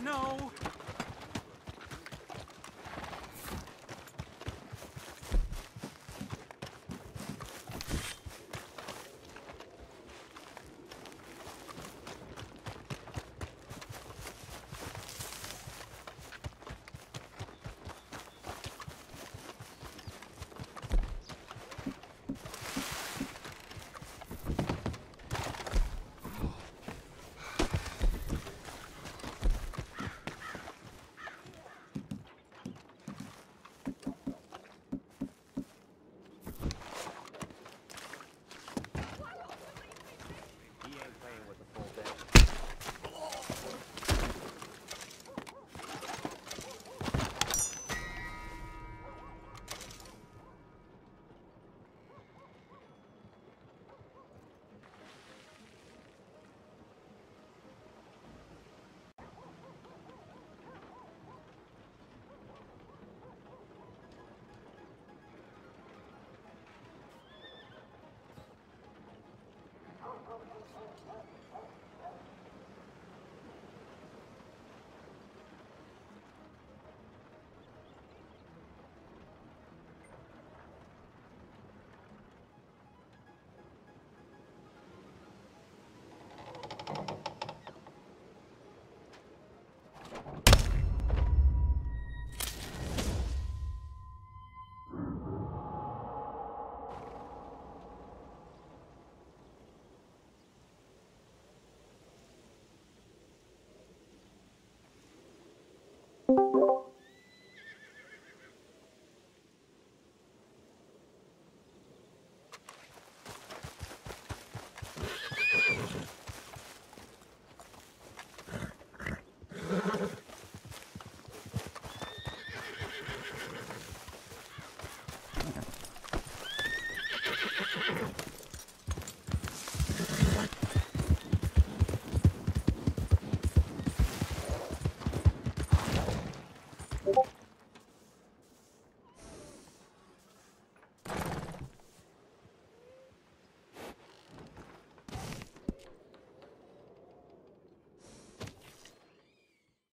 Please,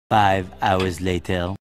Five hours later.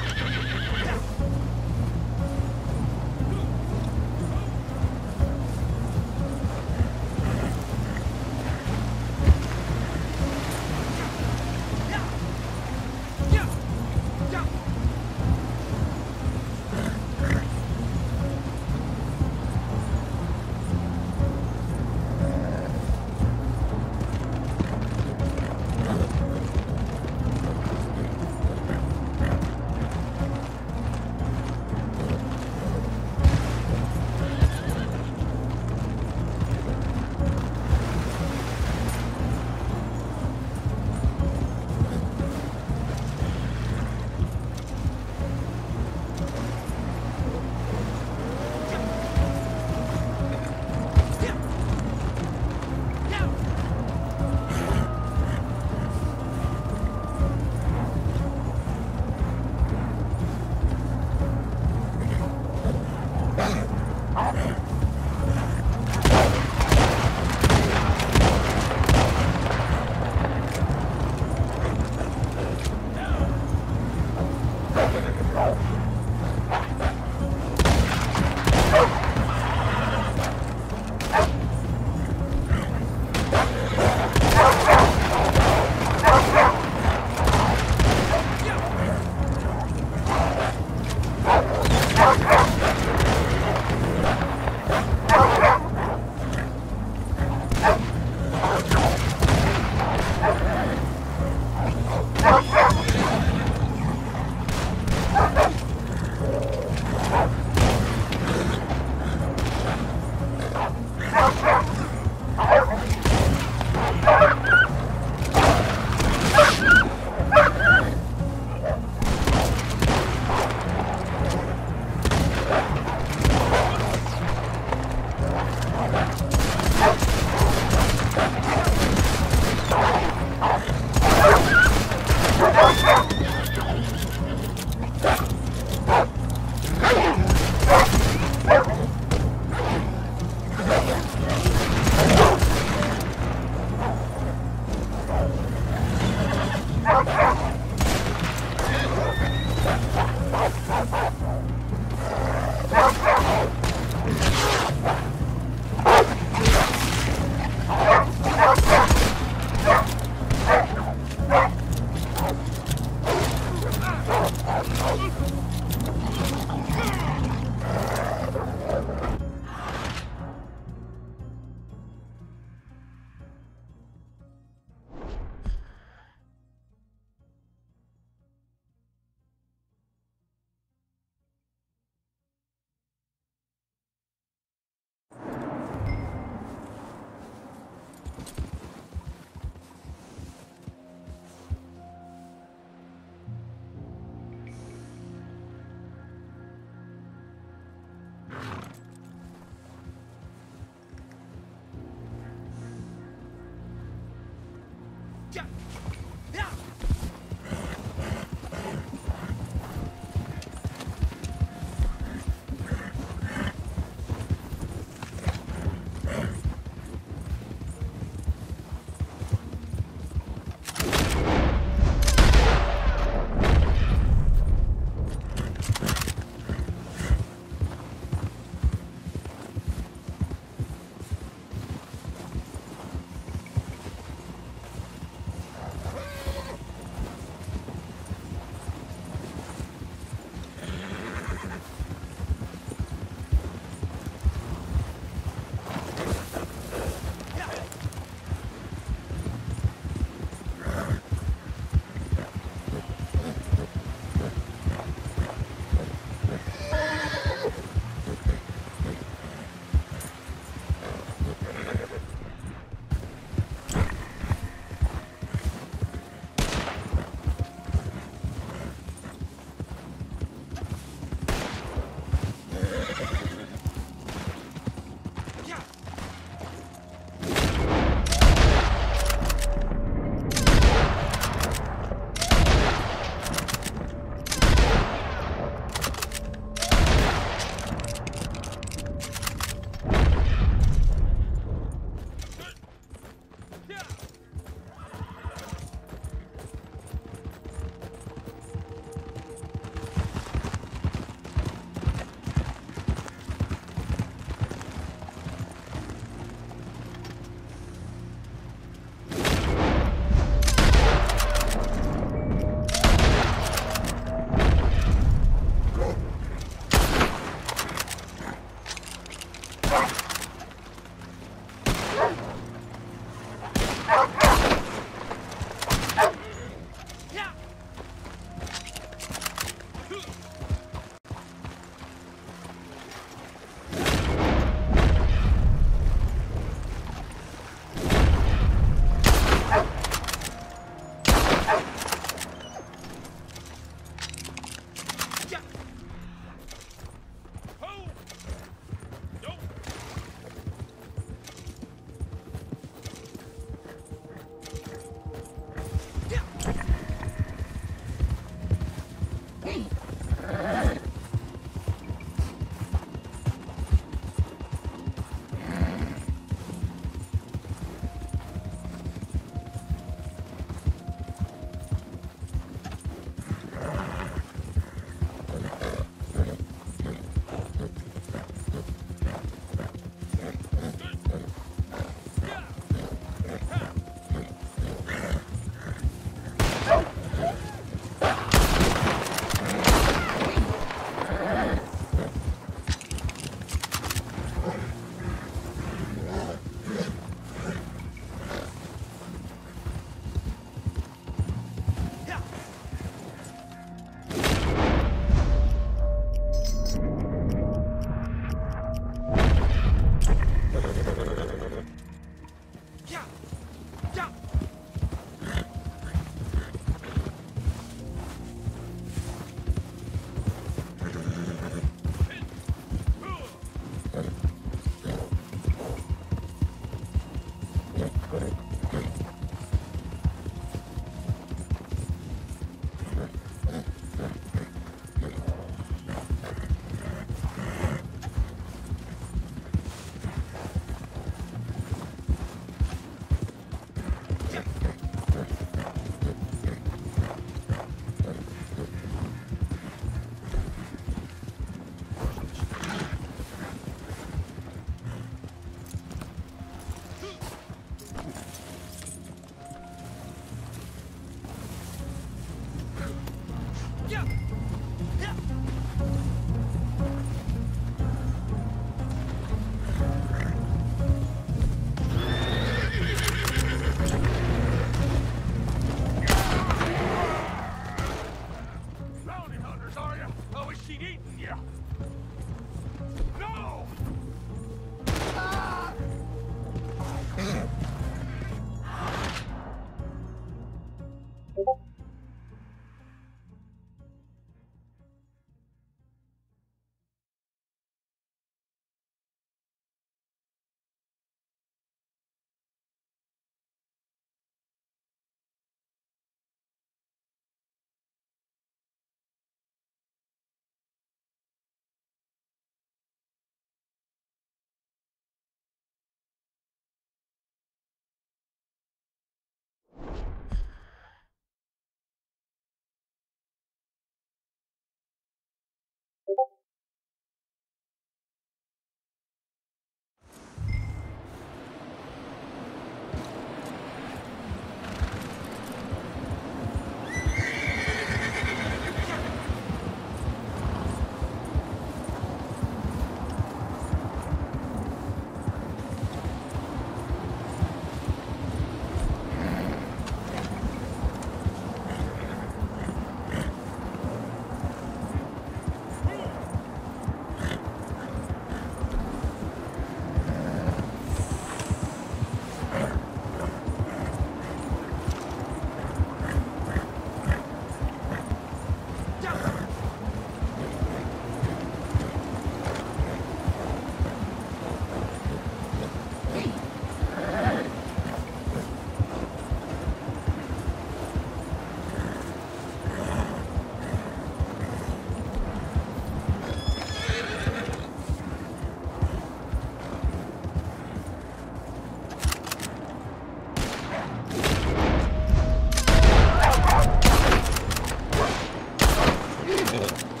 Ugh.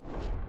Come